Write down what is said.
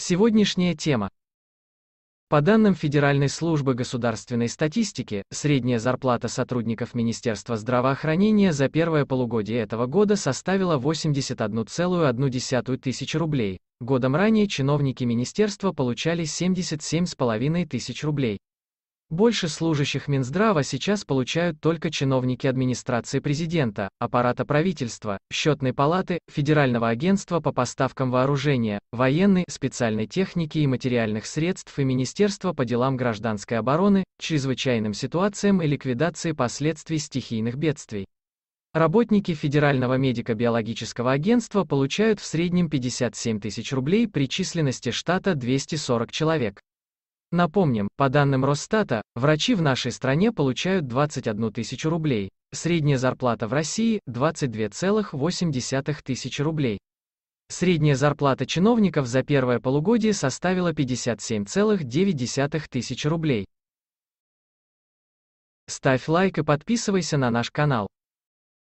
Сегодняшняя тема. По данным Федеральной службы государственной статистики, средняя зарплата сотрудников Министерства здравоохранения за первое полугодие этого года составила 81,1 тысяч рублей. Годом ранее чиновники министерства получали 77,5 тысяч рублей. Больше служащих Минздрава сейчас получают только чиновники администрации президента, аппарата правительства, счетной палаты, Федерального агентства по поставкам вооружения, военной, специальной техники и материальных средств и Министерства по делам гражданской обороны, чрезвычайным ситуациям и ликвидации последствий стихийных бедствий. Работники Федерального медико-биологического агентства получают в среднем 57 тысяч рублей при численности штата 240 человек. Напомним, по данным Росстата, врачи в нашей стране получают 21 тысячу рублей. Средняя зарплата в России – 22,8 тысячи рублей. Средняя зарплата чиновников за первое полугодие составила 57,9 тысячи рублей. Ставь лайк и подписывайся на наш канал.